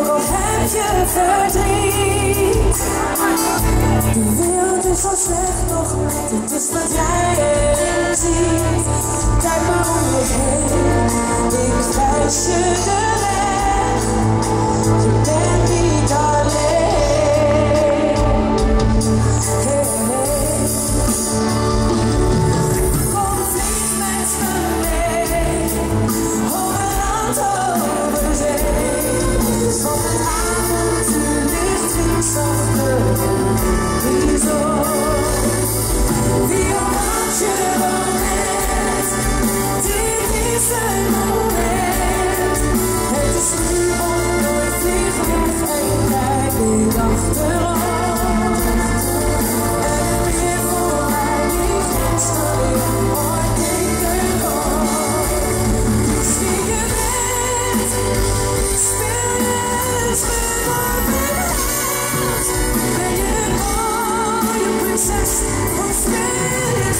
heb je verdriet. De wereld is al slecht nog, het is wat jij spinning